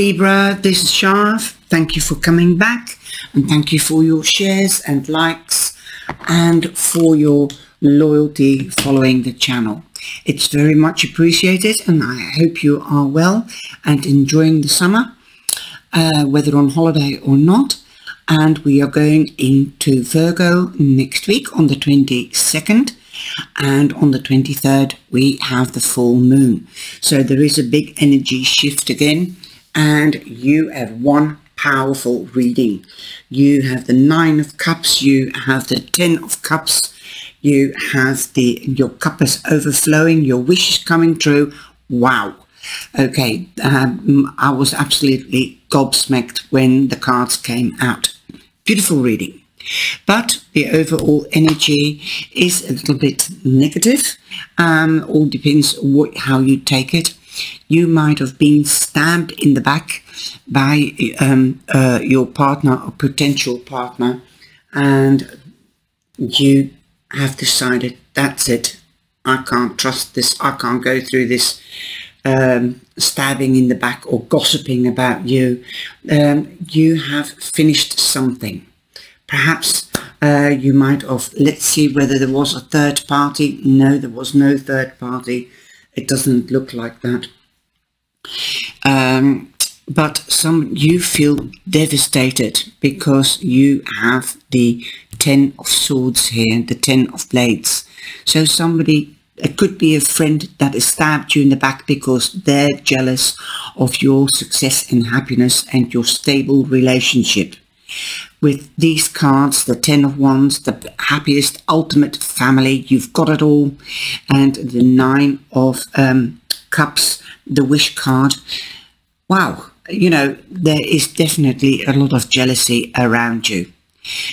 Libra, this is Shav. Thank you for coming back and thank you for your shares and likes and for your loyalty following the channel. It's very much appreciated and I hope you are well and enjoying the summer, uh, whether on holiday or not. And we are going into Virgo next week on the 22nd and on the 23rd we have the full moon. So there is a big energy shift again and you have one powerful reading. You have the nine of cups, you have the ten of cups, you have the your cup is overflowing, your wish is coming true. Wow. Okay, um, I was absolutely gobsmacked when the cards came out. Beautiful reading. But the overall energy is a little bit negative. Um, all depends what how you take it. You might have been stabbed in the back by um, uh, your partner or potential partner and you have decided that's it. I can't trust this. I can't go through this um, stabbing in the back or gossiping about you. Um, you have finished something. Perhaps uh, you might have let's see whether there was a third party. No there was no third party it doesn't look like that. Um, but some you feel devastated because you have the ten of swords here the ten of blades. So somebody it could be a friend that has stabbed you in the back because they're jealous of your success and happiness and your stable relationship with these cards the ten of wands the happiest ultimate family you've got it all and the nine of um, cups the wish card wow you know, there is definitely a lot of jealousy around you.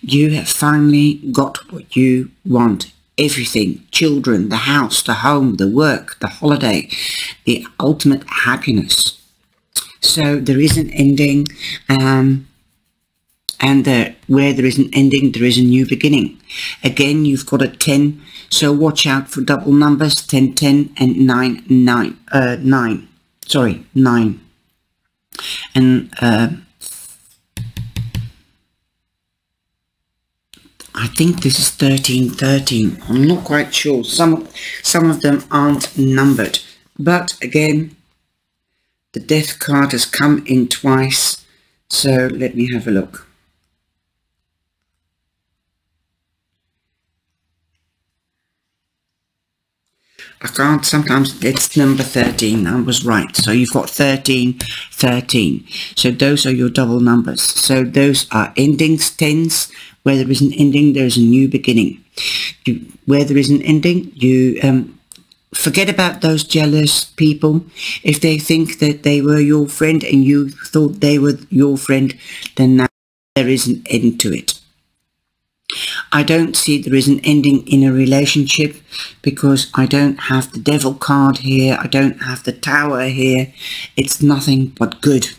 You have finally got what you want. Everything, children, the house, the home, the work, the holiday, the ultimate happiness. So there is an ending, um, and there, where there is an ending, there is a new beginning. Again, you've got a 10, so watch out for double numbers, 10, 10, and 9, 9, uh, 9, sorry, 9 and uh, I think this is 1313 I'm not quite sure. Some some of them aren't numbered. But again the death card has come in twice so let me have a look I can't sometimes it's number 13 I was right so you've got 13 13 so those are your double numbers. So those are endings tens. Where there is an ending there is a new beginning. You, where there is an ending you um, forget about those jealous people. If they think that they were your friend and you thought they were your friend then there is an end to it I don't see there is an ending in a relationship because I don't have the devil card here. I don't have the tower here. It's nothing but good.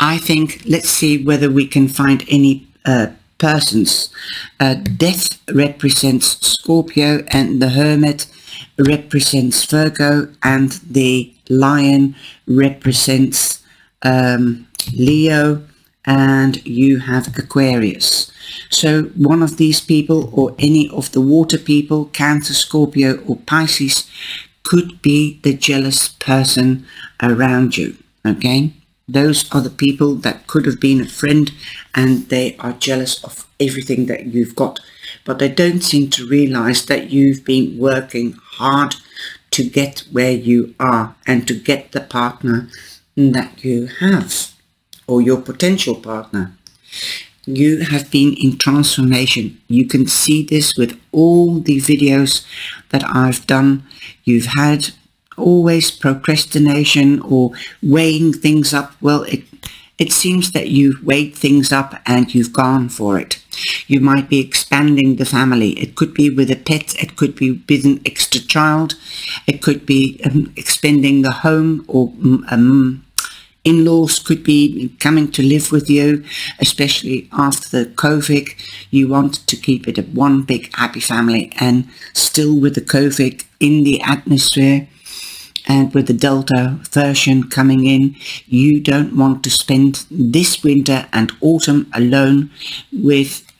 I think let's see whether we can find any uh, persons. Uh, death represents Scorpio and the Hermit represents Virgo and the Lion represents um, Leo and you have Aquarius. So one of these people or any of the water people, Cancer, Scorpio or Pisces, could be the jealous person around you. Okay? Those are the people that could have been a friend and they are jealous of everything that you've got. But they don't seem to realize that you've been working hard to get where you are and to get the partner that you have or your potential partner. You have been in transformation. You can see this with all the videos that I've done. You've had always procrastination or weighing things up. Well, it, it seems that you've weighed things up and you've gone for it. You might be expanding the family. It could be with a pet. It could be with an extra child. It could be um, expanding the home or um, in-laws could be coming to live with you, especially after the COVID. You want to keep it a one big happy family and still with the COVID in the atmosphere, and with the Delta version coming in, you don't want to spend this winter and autumn alone with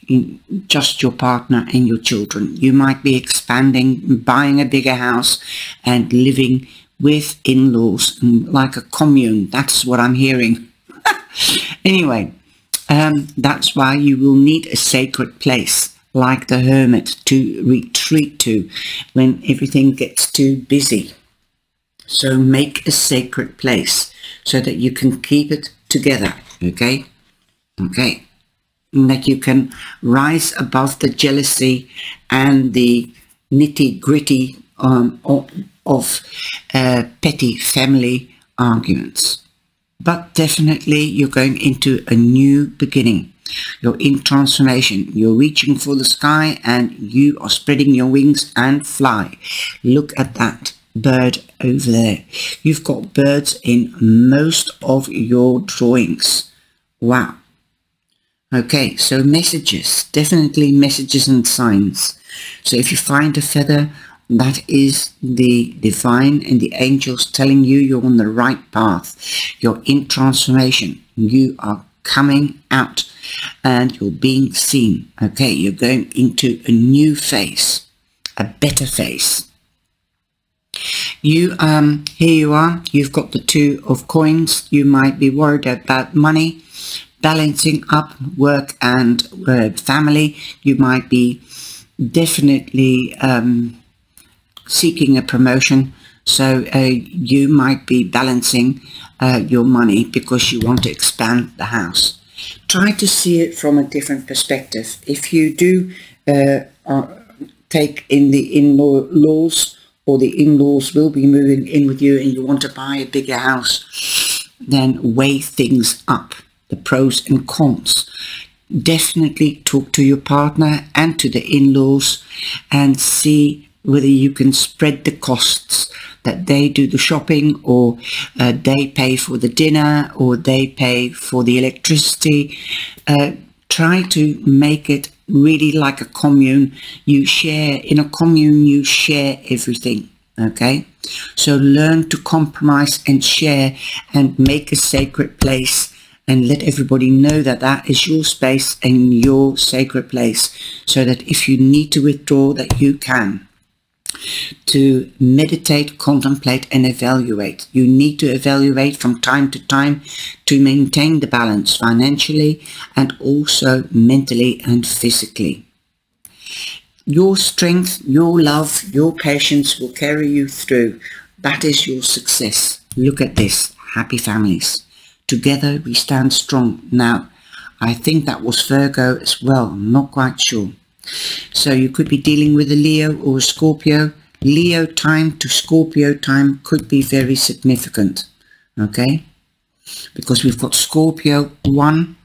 just your partner and your children. You might be expanding, buying a bigger house and living with in-laws like a commune. That's what I'm hearing. anyway, um, that's why you will need a sacred place like the hermit to retreat to when everything gets too busy. So make a sacred place so that you can keep it together, okay? Okay. And that you can rise above the jealousy and the nitty gritty um, of, uh, petty family arguments. But definitely you're going into a new beginning. You're in transformation. You're reaching for the sky and you are spreading your wings and fly. Look at that bird over there. You've got birds in most of your drawings. Wow. Okay, so messages, definitely messages and signs. So if you find a feather, that is the divine and the angels telling you you're on the right path. You're in transformation. You are coming out and you're being seen. Okay, you're going into a new phase, a better phase. You, um, here you are, you've got the two of coins. You might be worried about money, balancing up work and uh, family. You might be definitely um, seeking a promotion. So uh, you might be balancing uh, your money because you want to expand the house. Try to see it from a different perspective. If you do uh, uh take in the in-laws or the in-laws will be moving in with you and you want to buy a bigger house, then weigh things up, the pros and cons. Definitely talk to your partner and to the in-laws and see whether you can spread the costs that they do the shopping or uh, they pay for the dinner or they pay for the electricity. Uh, try to make it really like a commune. You share, in a commune, you share everything. Okay, so learn to compromise and share and make a sacred place and let everybody know that that is your space and your sacred place so that if you need to withdraw that you can to meditate, contemplate and evaluate. You need to evaluate from time to time to maintain the balance financially and also mentally and physically. Your strength, your love, your patience will carry you through. That is your success. Look at this. Happy families. Together we stand strong. Now, I think that was Virgo as well. I'm not quite sure. So you could be dealing with a Leo or a Scorpio. Leo time to Scorpio time could be very significant. Okay? Because we've got Scorpio one,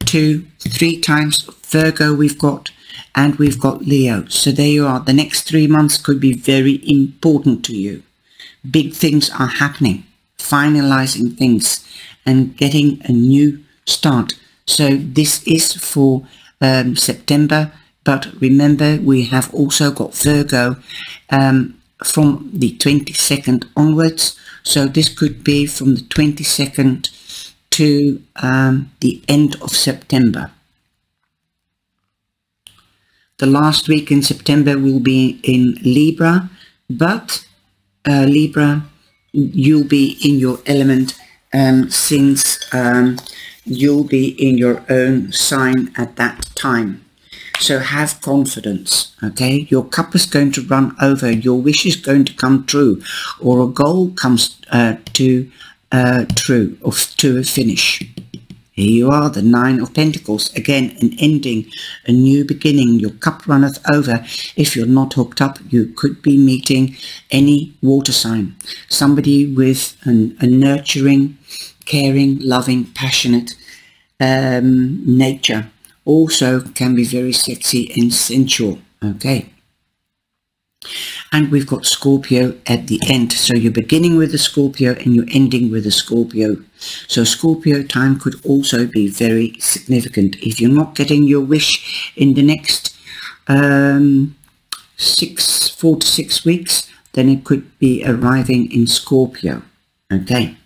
two, three times. Virgo we've got and we've got Leo. So there you are. The next three months could be very important to you. Big things are happening. Finalizing things and getting a new start. So this is for um, September but remember, we have also got Virgo um, from the 22nd onwards. So this could be from the 22nd to um, the end of September. The last week in September will be in Libra, but uh, Libra, you'll be in your element um, since um, you'll be in your own sign at that time. So have confidence, okay? Your cup is going to run over. Your wish is going to come true or a goal comes uh, to uh, true or to a finish. Here you are, the Nine of Pentacles. Again, an ending, a new beginning. Your cup runneth over. If you're not hooked up, you could be meeting any water sign. Somebody with an, a nurturing, caring, loving, passionate um, nature also can be very sexy and sensual. Okay. And we've got Scorpio at the end. So you're beginning with a Scorpio and you're ending with a Scorpio. So Scorpio time could also be very significant. If you're not getting your wish in the next um, six, four to six weeks, then it could be arriving in Scorpio. Okay.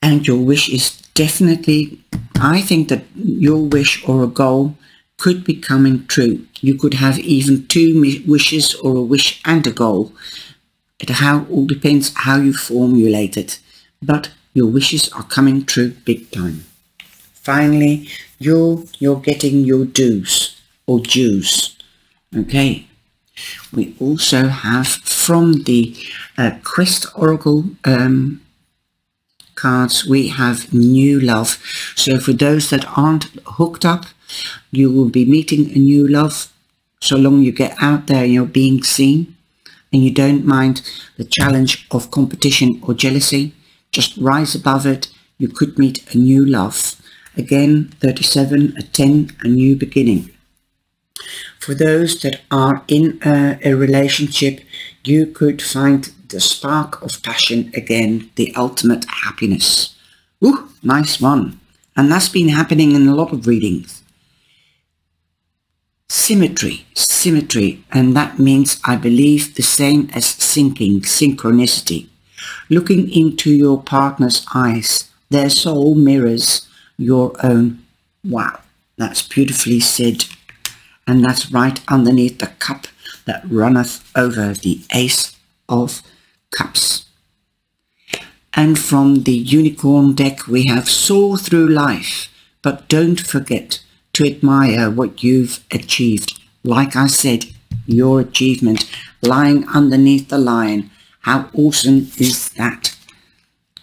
And your wish is definitely, I think that your wish or a goal could be coming true. You could have even two wishes or a wish and a goal. It how all depends how you formulate it. But your wishes are coming true big time. Finally, you're, you're getting your dues or dues. Okay. We also have from the uh, Quest Oracle um, cards, we have new love. So for those that aren't hooked up, you will be meeting a new love so long you get out there and you're being seen and you don't mind the challenge of competition or jealousy. Just rise above it. You could meet a new love. Again, 37, a 10, a new beginning. For those that are in a, a relationship, you could find the spark of passion again, the ultimate happiness. Ooh, nice one. And that's been happening in a lot of readings. Symmetry, symmetry, and that means, I believe, the same as syncing, synchronicity. Looking into your partner's eyes, their soul mirrors your own. Wow, that's beautifully said. And that's right underneath the cup that runneth over the ace of cups. And from the unicorn deck we have soar through life, but don't forget to admire what you've achieved. Like I said, your achievement lying underneath the lion. How awesome is that?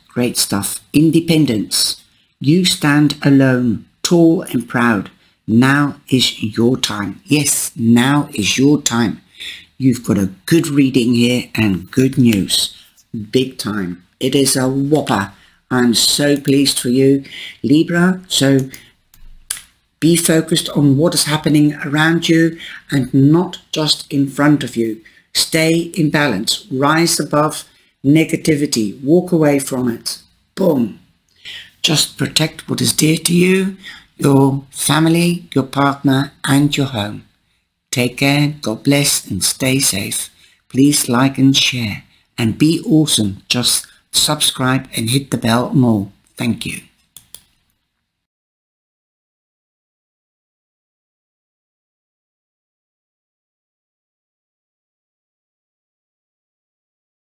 Great stuff. Independence. You stand alone, tall and proud. Now is your time. Yes, now is your time. You've got a good reading here and good news. Big time. It is a whopper. I'm so pleased for you, Libra. So be focused on what is happening around you and not just in front of you. Stay in balance. Rise above negativity. Walk away from it. Boom. Just protect what is dear to you, your family, your partner and your home. Take care, God bless and stay safe. Please like and share and be awesome. Just subscribe and hit the bell more. Thank you.